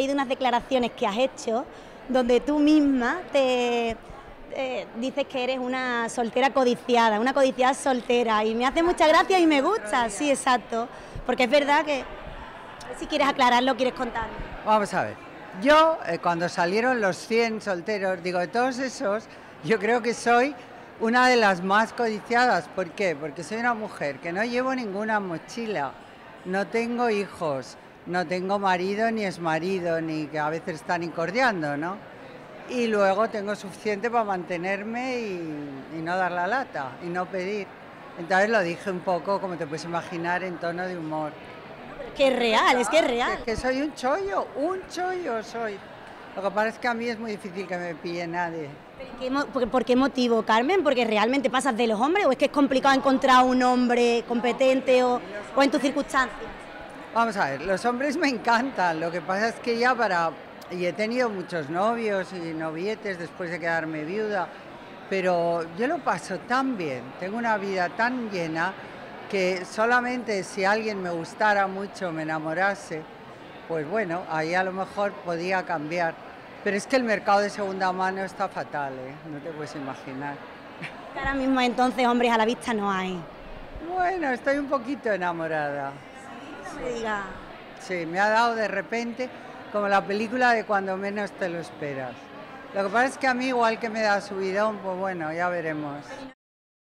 Hay unas declaraciones que has hecho donde tú misma te dices que eres una soltera codiciada, una codiciada soltera y me hace mucha gracia y me gusta, sí, exacto, porque es verdad que si quieres aclararlo, quieres contarlo. Vamos a ver, yo eh, cuando salieron los 100 solteros, digo, de todos esos, yo creo que soy una de las más codiciadas. ¿Por qué? Porque soy una mujer que no llevo ninguna mochila, no tengo hijos, no tengo marido ni es marido, ni que a veces están incordiando, ¿no? Y luego tengo suficiente para mantenerme y, no dar la lata y no pedir. Entonces lo dije un poco, como te puedes imaginar, en tono de humor. Que es real, es que es real. Es que soy un chollo, un chollo soy. Lo que pasa es que a mí es muy difícil que me pille nadie. ¿Por qué motivo, Carmen? ¿Porque realmente pasas de los hombres o es que es complicado encontrar un hombre competente o, o en tus circunstancias? Vamos a ver, los hombres me encantan, lo que pasa es que ya para... Y he tenido muchos novios y novietes después de quedarme viuda, pero yo lo paso tan bien, tengo una vida tan llena que solamente si alguien me gustara mucho, me enamorase, pues bueno, ahí a lo mejor podía cambiar. Pero es que el mercado de segunda mano está fatal, ¿eh? no te puedes imaginar. Ahora mismo entonces hombres a la vista no hay. Bueno, estoy un poquito enamorada. Sí, me ha dado de repente como la película de cuando menos te lo esperas. Lo que pasa es que a mí igual que me da subidón, pues bueno, ya veremos.